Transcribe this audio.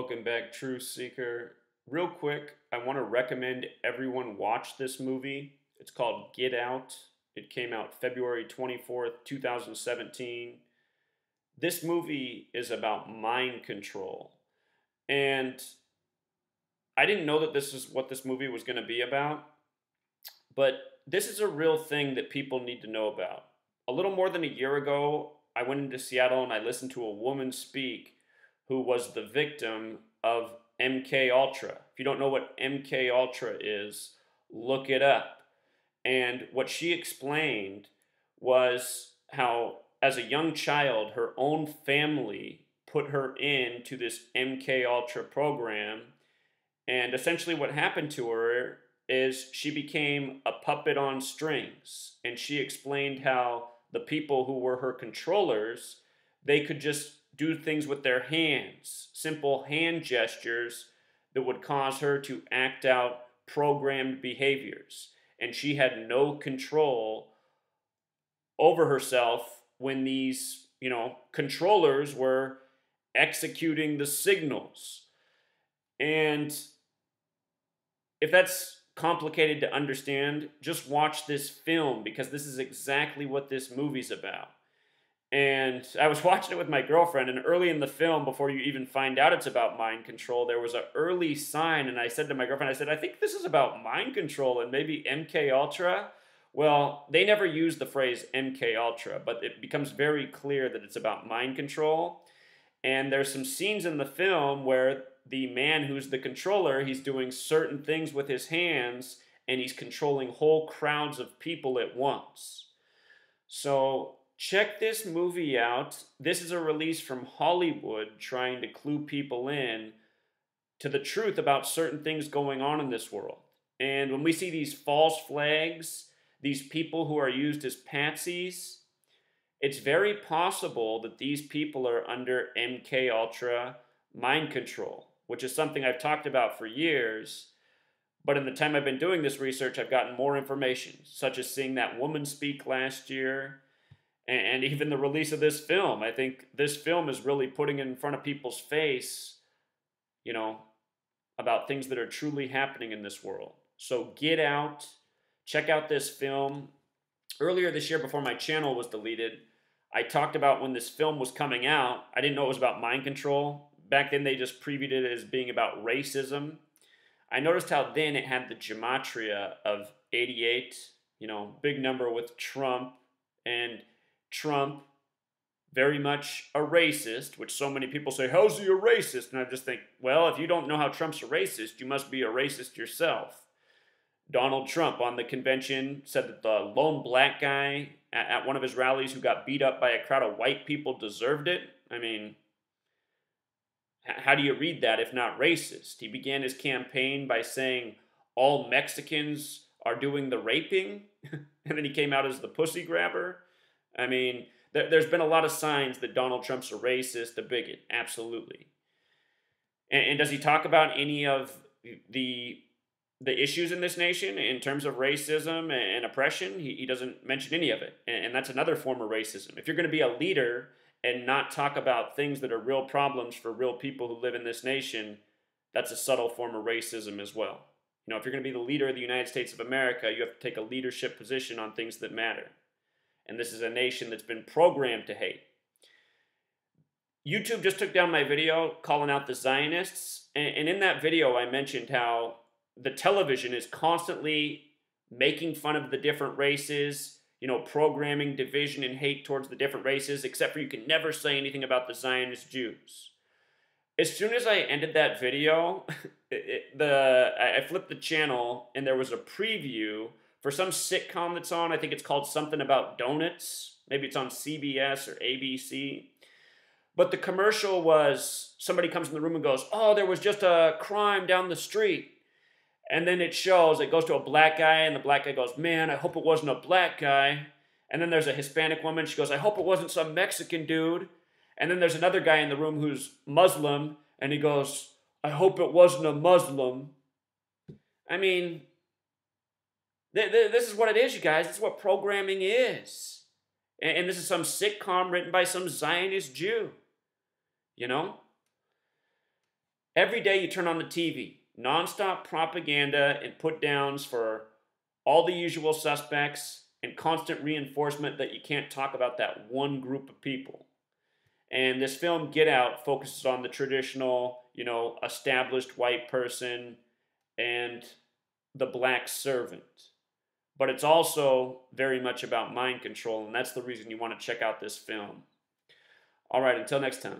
Welcome back, Truth Seeker. Real quick, I want to recommend everyone watch this movie. It's called Get Out. It came out February 24th, 2017. This movie is about mind control. And I didn't know that this is what this movie was going to be about, but this is a real thing that people need to know about. A little more than a year ago, I went into Seattle and I listened to a woman speak who was the victim of MK Ultra. If you don't know what MK Ultra is, look it up. And what she explained was how as a young child her own family put her into this MK Ultra program and essentially what happened to her is she became a puppet on strings and she explained how the people who were her controllers they could just do things with their hands, simple hand gestures that would cause her to act out programmed behaviors. And she had no control over herself when these, you know, controllers were executing the signals. And if that's complicated to understand, just watch this film because this is exactly what this movie's about and I was watching it with my girlfriend, and early in the film, before you even find out it's about mind control, there was an early sign, and I said to my girlfriend, I said, I think this is about mind control and maybe MK Ultra. Well, they never use the phrase MK Ultra, but it becomes very clear that it's about mind control. And there's some scenes in the film where the man who's the controller, he's doing certain things with his hands, and he's controlling whole crowds of people at once. So check this movie out. This is a release from Hollywood trying to clue people in to the truth about certain things going on in this world. And when we see these false flags, these people who are used as patsies, it's very possible that these people are under MK Ultra mind control, which is something I've talked about for years. But in the time I've been doing this research, I've gotten more information, such as seeing that woman speak last year, and even the release of this film. I think this film is really putting it in front of people's face, you know, about things that are truly happening in this world. So get out, check out this film. Earlier this year, before my channel was deleted, I talked about when this film was coming out. I didn't know it was about mind control. Back then, they just previewed it as being about racism. I noticed how then it had the gematria of 88, you know, big number with Trump. And Trump very much a racist, which so many people say, How's he a racist? And I just think, well, if you don't know how Trump's a racist, you must be a racist yourself. Donald Trump on the convention said that the lone black guy at, one of his rallies who got beat up by a crowd of white people deserved it. I mean, how do you read that if not racist? He began his campaign by saying all Mexicans are doing the raping, and then he came out as the pussy grabber. I mean, there, has been a lot of signs that Donald Trump's a racist, a bigot, absolutely. And, and does he talk about any of the the issues in this nation in terms of racism and oppression? He, he doesn't mention any of it, and, and that's another form of racism. If you're going to be a leader and not talk about things that are real problems for real people who live in this nation, that's a subtle form of racism as well. You know, if you're going to be the leader of the United States of America, you have to take a leadership position on things that matter and this is a nation that's been programmed to hate. YouTube just took down my video calling out the Zionists, and, in that video, I mentioned how the television is constantly making fun of the different races, you know, programming division and hate towards the different races, except for you can never say anything about the Zionist Jews. As soon as I ended that video, it, the I flipped the channel and there was a preview for some sitcom that's on. I think it's called something about donuts. Maybe it's on CBS or ABC. But the commercial was somebody comes in the room and goes, Oh, there was just a crime down the street. And then it shows, it goes to a black guy, and the black guy goes, Man, I hope it wasn't a black guy. And then there's a Hispanic woman. She goes, I hope it wasn't some Mexican dude. And then there's another guy in the room who's Muslim, and he goes, I hope it wasn't a Muslim. I mean, this is what it is, you guys. This is what programming is. And this is some sitcom written by some Zionist Jew. You know? Every day you turn on the TV, nonstop propaganda and put downs for all the usual suspects and constant reinforcement that you can't talk about that one group of people. And this film, Get Out, focuses on the traditional, you know, established white person and the black servant. But it's also very much about mind control, and that's the reason you want to check out this film. All right, until next time.